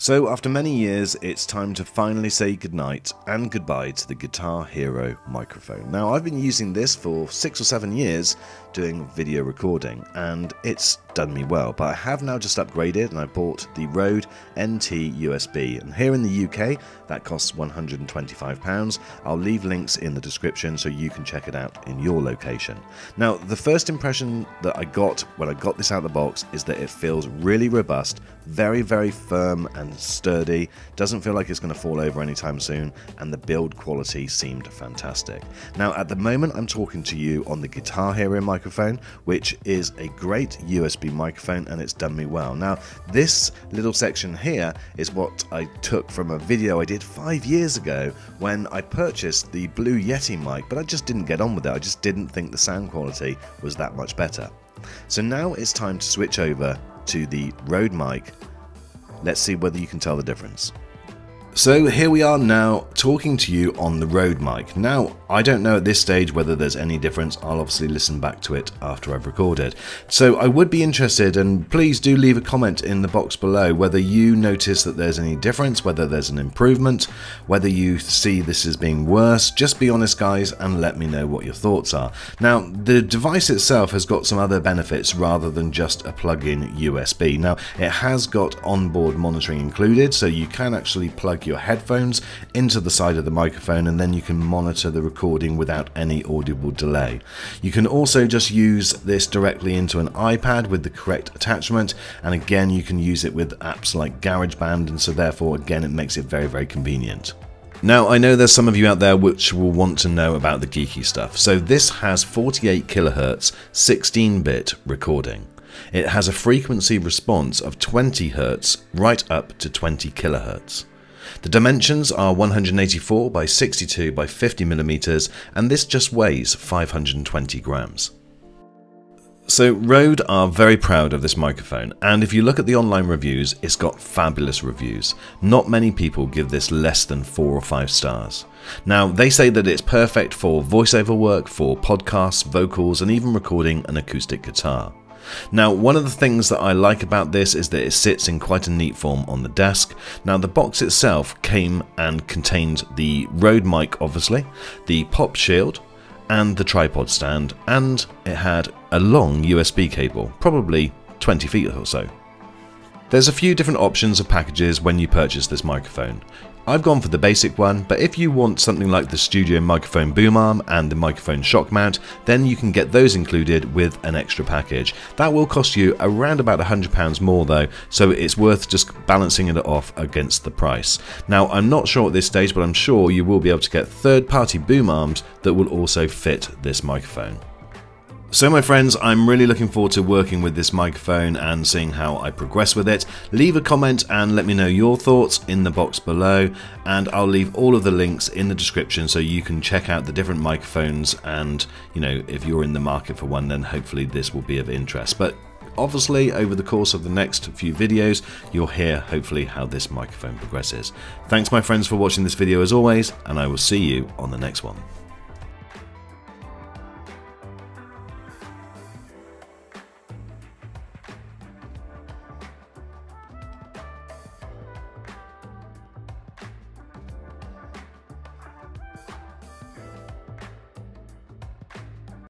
So, after many years, it's time to finally say goodnight and goodbye to the Guitar Hero microphone. Now, I've been using this for six or seven years doing video recording, and it's done me well. But I have now just upgraded and I bought the Rode NT USB. And here in the UK, that costs £125. I'll leave links in the description so you can check it out in your location. Now, the first impression that I got when I got this out of the box is that it feels really robust, very, very firm and sturdy, doesn't feel like it's going to fall over anytime soon, and the build quality seemed fantastic. Now, at the moment, I'm talking to you on the Guitar Hero microphone, which is a great USB microphone and it's done me well. Now, this little section here is what I took from a video I did five years ago when I purchased the Blue Yeti mic, but I just didn't get on with it. I just didn't think the sound quality was that much better. So now it's time to switch over to the Rode mic. Let's see whether you can tell the difference. So here we are now talking to you on the Rode mic. Now, I don't know at this stage whether there's any difference. I'll obviously listen back to it after I've recorded. So I would be interested, and please do leave a comment in the box below whether you notice that there's any difference, whether there's an improvement, whether you see this as being worse. Just be honest, guys, and let me know what your thoughts are. Now, the device itself has got some other benefits rather than just a plug-in USB. Now, it has got onboard monitoring included, so you can actually plug plug your headphones into the side of the microphone and then you can monitor the recording without any audible delay. You can also just use this directly into an iPad with the correct attachment and again you can use it with apps like GarageBand and so therefore again it makes it very very convenient. Now, I know there's some of you out there which will want to know about the geeky stuff. So this has 48 kilohertz 16-bit recording. It has a frequency response of 20 Hz right up to 20 kilohertz. The dimensions are 184 by 62 by 50 millimeters, and this just weighs 520 grams. So Rode are very proud of this microphone and if you look at the online reviews it's got fabulous reviews. Not many people give this less than 4 or 5 stars. Now they say that it's perfect for voiceover work, for podcasts, vocals and even recording an acoustic guitar. Now, one of the things that I like about this is that it sits in quite a neat form on the desk. Now, the box itself came and contained the Rode mic, obviously, the pop shield, and the tripod stand, and it had a long USB cable, probably 20 feet or so. There's a few different options of packages when you purchase this microphone. I've gone for the basic one, but if you want something like the studio microphone boom arm and the microphone shock mount, then you can get those included with an extra package. That will cost you around about £100 more though, so it's worth just balancing it off against the price. Now, I'm not sure at this stage, but I'm sure you will be able to get third party boom arms that will also fit this microphone. So my friends, I'm really looking forward to working with this microphone and seeing how I progress with it. Leave a comment and let me know your thoughts in the box below and I'll leave all of the links in the description so you can check out the different microphones and you know if you're in the market for one then hopefully this will be of interest. But obviously over the course of the next few videos you'll hear hopefully how this microphone progresses. Thanks my friends for watching this video as always and I will see you on the next one.